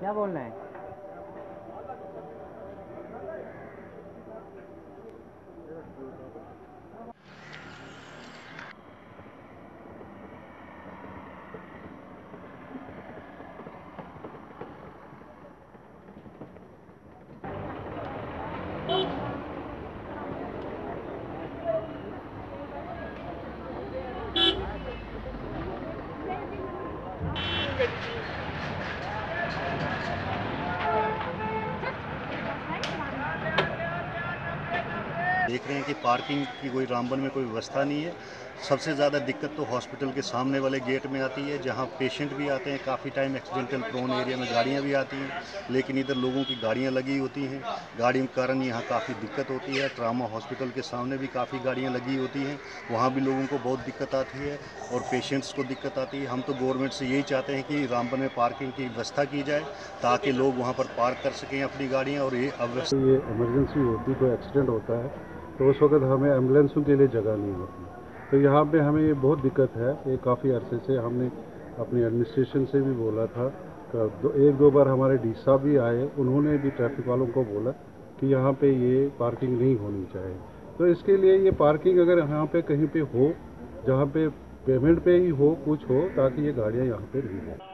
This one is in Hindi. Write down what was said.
क्या बोलना है? देख रहे हैं कि पार्किंग की कोई रामबन में कोई व्यवस्था नहीं है। सबसे ज़्यादा दिक्कत तो हॉस्पिटल के सामने वाले गेट में आती है, जहाँ पेशेंट भी आते हैं। काफ़ी टाइम एक्सीडेंटल प्रोन एरिया में गाड़ियाँ भी आती हैं, लेकिन इधर लोगों की गाड़ियाँ लगी होती हैं। गाड़ियों के कारण यहाँ काफ़ी दिक्कत होती है। ट्रामा हॉस्पिटल के सामने भी काफ़ी गाड़ियाँ लगी होती हैं। वहाँ भी लोगों को बहुत दिक्कत आती है और पेशेंट्स को दिक्कत आती है। हम तो गवर्नमेंट से यही चाहते हैं कि रामबन में पार्किंग की व्यवस्था की जाए, ताकि लोग वहाँ पर पार्क कर सकें अपनी गाड़ियाँ और ये अव्यवस्था ये इमरजेंसी होती, कोई एक्सीडेंट होता है तो उस वक्त हमें एम्बुलेंसों के लिए जगह नहीं होती। तो यहाँ पे हमें ये बहुत दिक्कत है। ये काफ़ी अरसे से हमने अपनी एडमिनिस्ट्रेशन से भी बोला था। तो दो, एक दो बार हमारे डी साहब भी आए। उन्होंने भी ट्रैफ़िक वालों को बोला कि यहाँ पे ये पार्किंग नहीं होनी चाहिए। तो इसके लिए ये पार्किंग अगर यहाँ पे कहीं पे हो जहाँ पे पेमेंट पे ही हो कुछ हो ताकि ये गाड़ियाँ यहाँ पे नहीं हो।